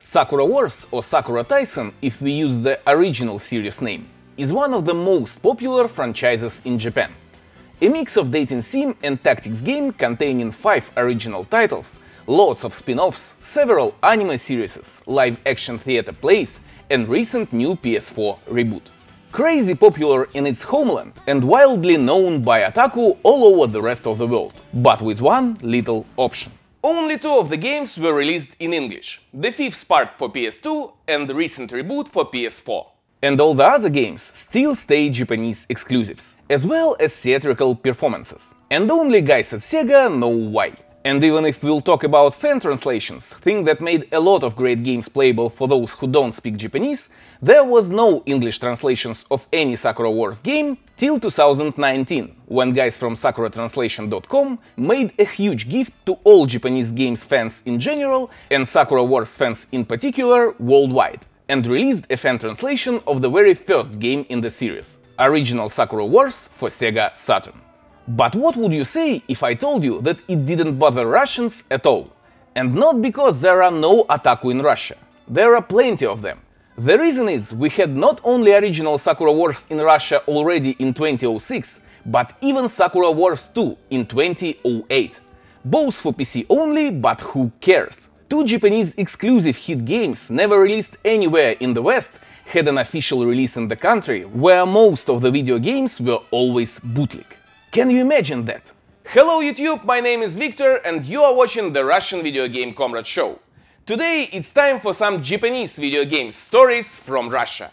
Sakura Wars, or Sakura Taisen, if we use the original series name, is one of the most popular franchises in Japan. A mix of dating sim and tactics game containing 5 original titles, lots of spin-offs, several anime series, live action theater plays, and recent new PS4 reboot. Crazy popular in its homeland and wildly known by otaku all over the rest of the world, but with one little option. Only two of the games were released in English, the fifth part for PS2 and the recent reboot for PS4. And all the other games still stay Japanese exclusives, as well as theatrical performances. And only guys at Sega know why. And even if we'll talk about fan translations, thing that made a lot of great games playable for those who don't speak Japanese, there was no English translations of any Sakura Wars game till 2019, when guys from SakuraTranslation.com made a huge gift to all Japanese games fans in general and Sakura Wars fans in particular worldwide, and released a fan translation of the very first game in the series, original Sakura Wars for Sega Saturn. But what would you say if I told you that it didn't bother Russians at all? And not because there are no otaku in Russia. There are plenty of them. The reason is we had not only original Sakura Wars in Russia already in 2006, but even Sakura Wars 2 in 2008. Both for PC only, but who cares? Two Japanese exclusive hit games never released anywhere in the West had an official release in the country, where most of the video games were always bootleg. Can you imagine that? Hello YouTube, my name is Victor and you are watching the Russian Video Game Comrade Show. Today it's time for some Japanese video game stories from Russia.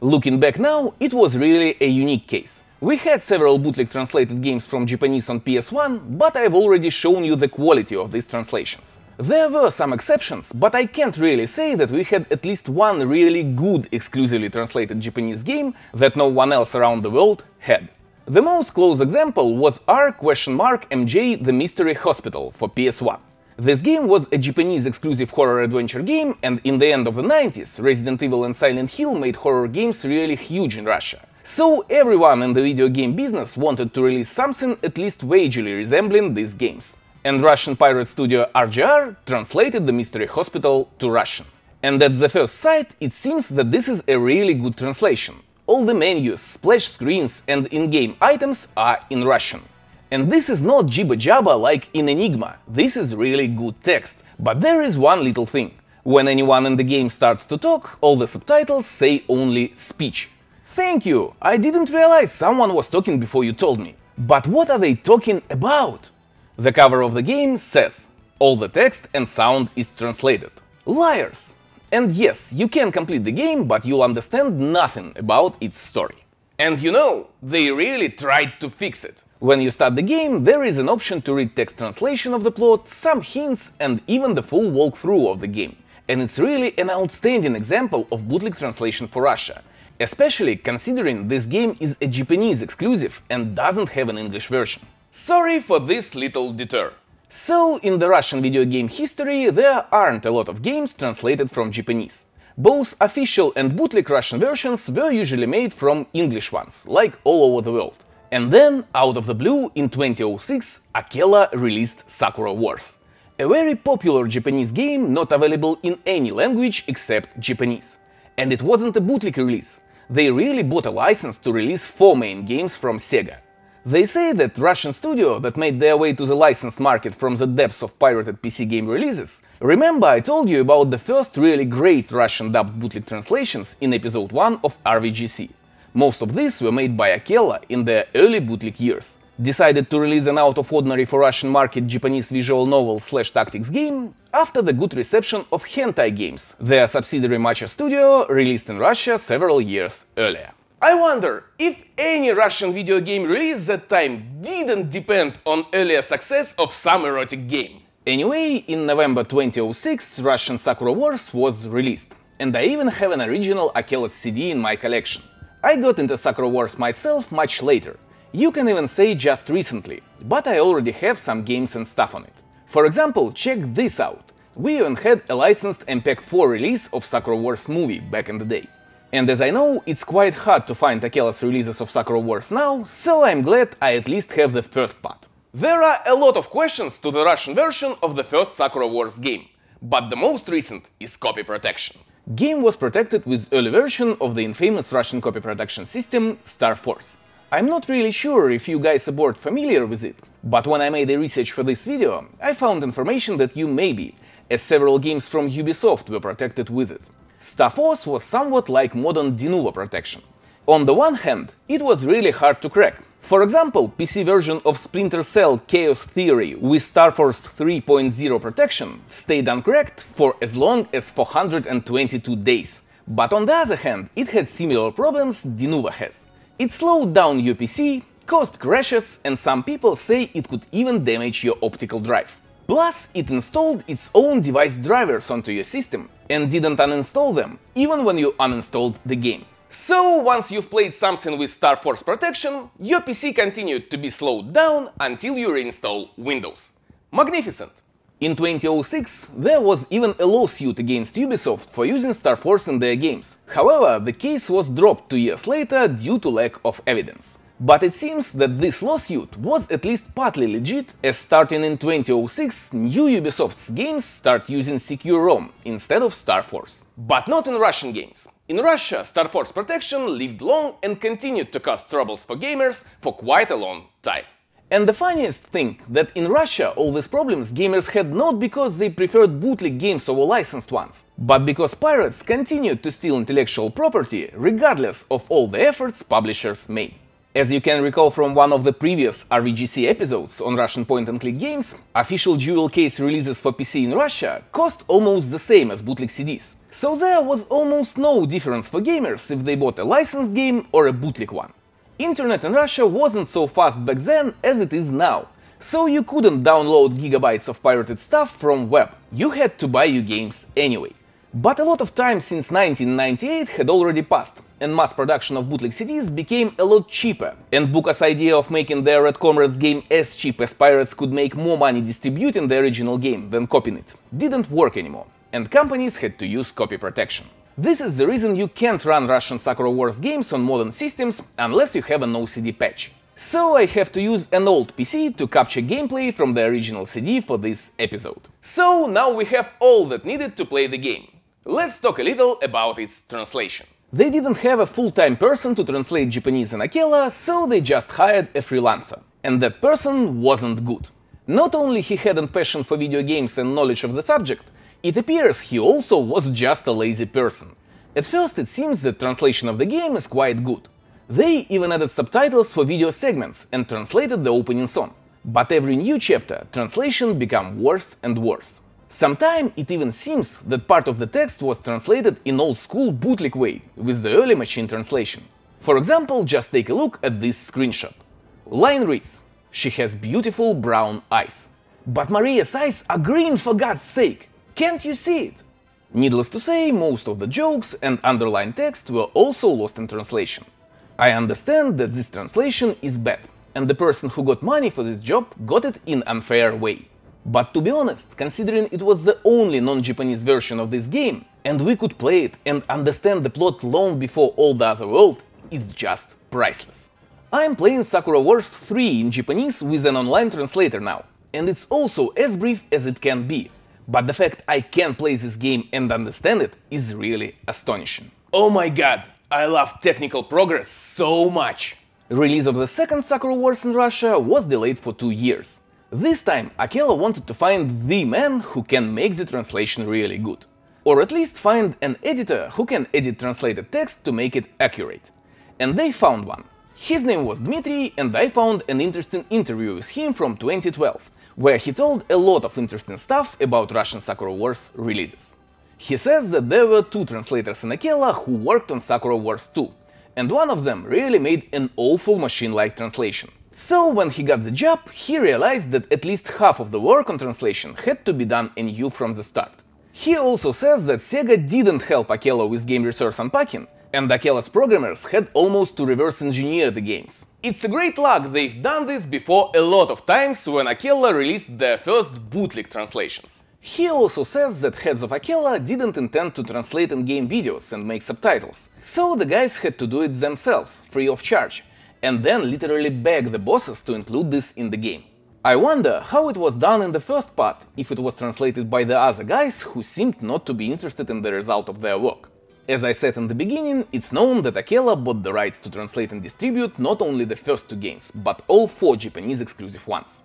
Looking back now, it was really a unique case. We had several bootleg translated games from Japanese on PS1, but I've already shown you the quality of these translations. There were some exceptions, but I can't really say that we had at least one really good exclusively translated Japanese game that no one else around the world had. The most close example was R question mark MJ The Mystery Hospital for PS1. This game was a Japanese exclusive horror adventure game, and in the end of the 90s, Resident Evil and Silent Hill made horror games really huge in Russia. So everyone in the video game business wanted to release something at least vaguely resembling these games. And Russian pirate studio RGR translated The Mystery Hospital to Russian. And at the first sight, it seems that this is a really good translation, all the menus, splash screens and in-game items are in Russian. And this is not jibba-jabba like in Enigma, this is really good text. But there is one little thing. When anyone in the game starts to talk, all the subtitles say only speech. Thank you, I didn't realize someone was talking before you told me. But what are they talking about? The cover of the game says, all the text and sound is translated. Liars! And yes, you can complete the game, but you'll understand nothing about its story. And you know, they really tried to fix it. When you start the game, there is an option to read text translation of the plot, some hints, and even the full walkthrough of the game. And it's really an outstanding example of bootleg translation for Russia, especially considering this game is a Japanese exclusive and doesn't have an English version. Sorry for this little detour. So, in the Russian video game history, there aren't a lot of games translated from Japanese. Both official and bootleg Russian versions were usually made from English ones, like all over the world. And then, out of the blue, in 2006, Akella released Sakura Wars. A very popular Japanese game not available in any language except Japanese. And it wasn't a bootleg release. They really bought a license to release four main games from Sega. They say that Russian studio that made their way to the licensed market from the depths of pirated PC game releases. Remember I told you about the first really great Russian dubbed bootleg translations in episode 1 of RVGC. Most of these were made by Akella in their early bootleg years. Decided to release an out-of-ordinary for Russian market Japanese visual novel slash tactics game after the good reception of Hentai Games, their subsidiary Matcha Studio, released in Russia several years earlier. I wonder if any Russian video game release that time didn't depend on earlier success of some erotic game. Anyway, in November 2006 Russian Sakura Wars was released, and I even have an original Akella CD in my collection. I got into Sakura Wars myself much later, you can even say just recently, but I already have some games and stuff on it. For example, check this out. We even had a licensed MPEG-4 release of Sakura Wars movie back in the day. And as I know, it's quite hard to find Akella's releases of Sakura Wars now, so I'm glad I at least have the first part. There are a lot of questions to the Russian version of the first Sakura Wars game. but the most recent is copy protection. Game was protected with early version of the infamous Russian copy protection system StarForce. I'm not really sure if you guys aboard familiar with it, but when I made the research for this video, I found information that you may be, as several games from Ubisoft were protected with it. StarForce was somewhat like modern Denuvo protection. On the one hand, it was really hard to crack. For example, PC version of Splinter Cell Chaos Theory with StarForce 3.0 protection stayed uncracked for as long as 422 days. But on the other hand, it had similar problems Denuvo has. It slowed down your PC, caused crashes, and some people say it could even damage your optical drive. Plus, it installed its own device drivers onto your system and didn't uninstall them, even when you uninstalled the game. So, once you've played something with StarForce protection, your PC continued to be slowed down until you reinstall Windows. Magnificent! In 2006, there was even a lawsuit against Ubisoft for using StarForce in their games. However, the case was dropped two years later due to lack of evidence. But it seems that this lawsuit was at least partly legit, as starting in 2006, new Ubisoft's games start using SecuROM instead of StarForce. But not in Russian games. In Russia, StarForce protection lived long and continued to cause troubles for gamers for quite a long time. And the funniest thing, that in Russia all these problems gamers had not because they preferred bootleg games over licensed ones, but because pirates continued to steal intellectual property regardless of all the efforts publishers made. As you can recall from one of the previous RVGC episodes on Russian point-and-click games, official jewel case releases for PC in Russia cost almost the same as bootleg CDs. So there was almost no difference for gamers if they bought a licensed game or a bootleg one. Internet in Russia wasn't so fast back then as it is now, so you couldn't download gigabytes of pirated stuff from web, you had to buy your games anyway. But a lot of time since 1998 had already passed, and mass production of bootleg CDs became a lot cheaper, and Buka's idea of making their Red Comrades game as cheap as pirates could make more money distributing the original game than copying it didn't work anymore, and companies had to use copy protection. This is the reason you can't run Russian Sakura Wars games on modern systems unless you have an OCD patch. So I have to use an old PC to capture gameplay from the original CD for this episode. So now we have all that needed to play the game. Let's talk a little about its translation. They didn't have a full-time person to translate Japanese in Akella, so they just hired a freelancer. And that person wasn't good. Not only he hadn't passion for video games and knowledge of the subject, it appears he also was just a lazy person. At first it seems the translation of the game is quite good. They even added subtitles for video segments and translated the opening song. But every new chapter, translation became worse and worse. Sometimes it even seems that part of the text was translated in old school bootleg way, with the early machine translation. For example, just take a look at this screenshot. Line reads, She has beautiful brown eyes. But Maria's eyes are green for God's sake! Can't you see it? Needless to say, most of the jokes and underlined text were also lost in translation. I understand that this translation is bad, and the person who got money for this job got it in unfair way. But to be honest, considering it was the only non-Japanese version of this game, and we could play it and understand the plot long before all the other world, it's just priceless. I'm playing Sakura Wars 3 in Japanese with an online translator now, and it's also as brief as it can be, but the fact I can play this game and understand it is really astonishing. Oh my god, I love technical progress so much! Release of the second Sakura Wars in Russia was delayed for two years, this time, Akella wanted to find the man who can make the translation really good. Or at least find an editor who can edit translated text to make it accurate. And they found one. His name was Dmitry, and I found an interesting interview with him from 2012, where he told a lot of interesting stuff about Russian Sakura Wars releases. He says that there were two translators in Akella who worked on Sakura Wars 2, and one of them really made an awful machine-like translation. So when he got the job, he realized that at least half of the work on translation had to be done in U from the start. He also says that Sega didn't help Akella with game resource unpacking, and Akella's programmers had almost to reverse engineer the games. It's a great luck they've done this before a lot of times when Akella released their first bootleg translations. He also says that heads of Akella didn't intend to translate in-game videos and make subtitles, so the guys had to do it themselves, free of charge, and then literally beg the bosses to include this in the game. I wonder how it was done in the first part, if it was translated by the other guys who seemed not to be interested in the result of their work. As I said in the beginning, it's known that Akella bought the rights to translate and distribute not only the first two games, but all four Japanese exclusive ones.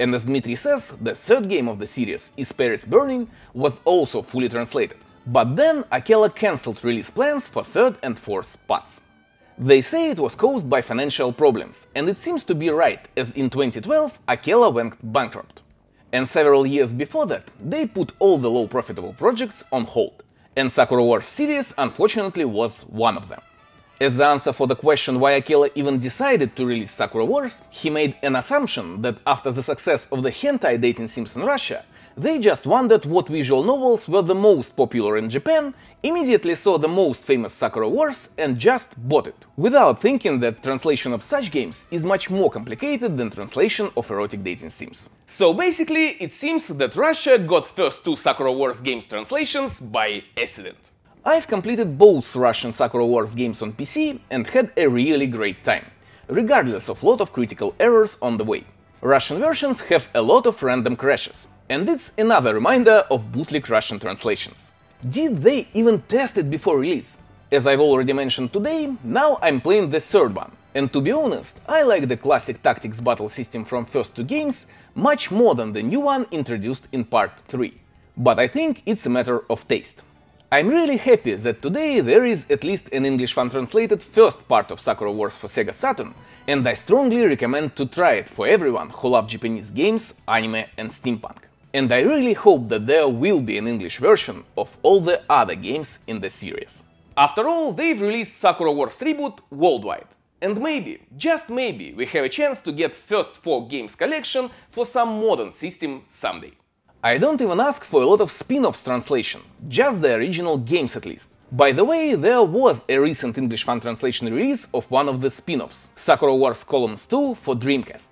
And as Dmitry says, the third game of the series, Is Paris Burning, was also fully translated. But then Akella cancelled release plans for third and fourth parts. They say it was caused by financial problems, and it seems to be right, as in 2012 Akella went bankrupt. And several years before that, they put all the low profitable projects on hold and Sakura Wars series unfortunately was one of them. As the answer for the question why Akella even decided to release Sakura Wars, he made an assumption that after the success of the hentai dating sims in Russia, they just wondered what visual novels were the most popular in Japan, immediately saw the most famous Sakura Wars and just bought it, without thinking that translation of such games is much more complicated than translation of erotic dating sims. So basically, it seems that Russia got first two Sakura Wars games translations by accident. I've completed both Russian Sakura Wars games on PC and had a really great time, regardless of lot of critical errors on the way. Russian versions have a lot of random crashes, and it's another reminder of bootleg Russian translations. Did they even test it before release? As I've already mentioned today, now I'm playing the third one, and to be honest, I like the classic tactics battle system from first two games much more than the new one introduced in part 3. But I think it's a matter of taste. I'm really happy that today there is at least an English fan translated first part of Sakura Wars for Sega Saturn, and I strongly recommend to try it for everyone who loves Japanese games, anime and steampunk. And I really hope that there will be an English version of all the other games in the series. After all, they've released Sakura Wars Reboot worldwide. And maybe, just maybe, we have a chance to get first 4 games collection for some modern system someday. I don't even ask for a lot of spin-offs translation, just the original games at least. By the way, there was a recent English fan translation release of one of the spin-offs, Sakura Wars Columns 2 for Dreamcast.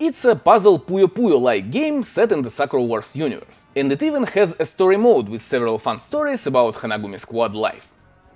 It's a puzzle Puyo Puyo-like game set in the Sakura Wars universe, and it even has a story mode with several fun stories about Hanagumi Squad life.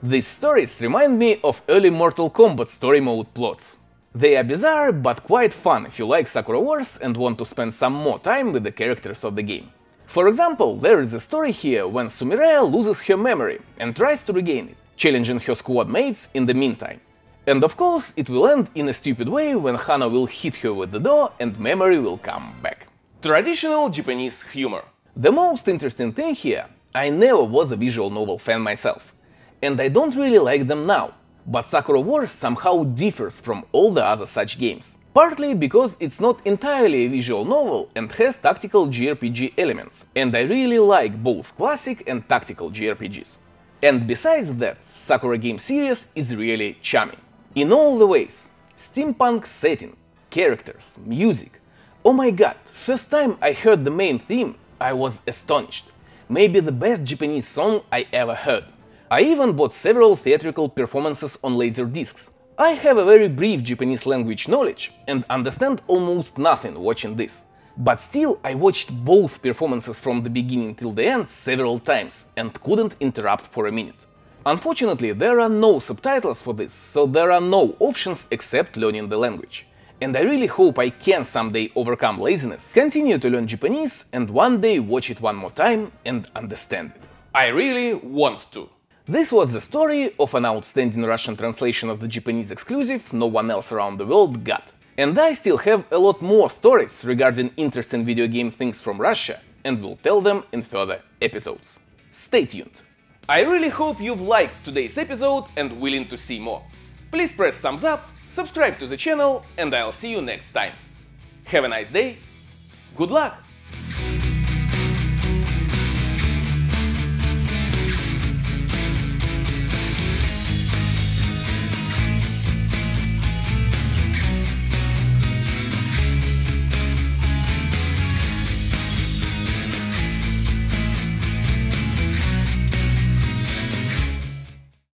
These stories remind me of early Mortal Kombat story mode plots. They are bizarre, but quite fun if you like Sakura Wars and want to spend some more time with the characters of the game. For example, there is a story here when Sumire loses her memory and tries to regain it, challenging her squad mates in the meantime. And of course, it will end in a stupid way when Hana will hit her with the door and memory will come back. Traditional Japanese humor. The most interesting thing here, I never was a visual novel fan myself, and I don't really like them now, but Sakura Wars somehow differs from all the other such games. Partly because it's not entirely a visual novel and has tactical JRPG elements, and I really like both classic and tactical JRPGs. And besides that, Sakura game series is really charming. In all the ways. Steampunk setting, characters, music. Oh my god, first time I heard the main theme, I was astonished. Maybe the best Japanese song I ever heard. I even bought several theatrical performances on laser discs. I have a very brief Japanese language knowledge and understand almost nothing watching this. But still, I watched both performances from the beginning till the end several times and couldn't interrupt for a minute. Unfortunately, there are no subtitles for this, so there are no options except learning the language. And I really hope I can someday overcome laziness, continue to learn Japanese, and one day watch it one more time and understand it. I really want to. This was the story of an outstanding Russian translation of the Japanese exclusive no one else around the world got. And I still have a lot more stories regarding interesting video game things from Russia, and will tell them in further episodes. Stay tuned! I really hope you've liked today's episode and willing to see more. Please press thumbs up, subscribe to the channel and I'll see you next time. Have a nice day, good luck!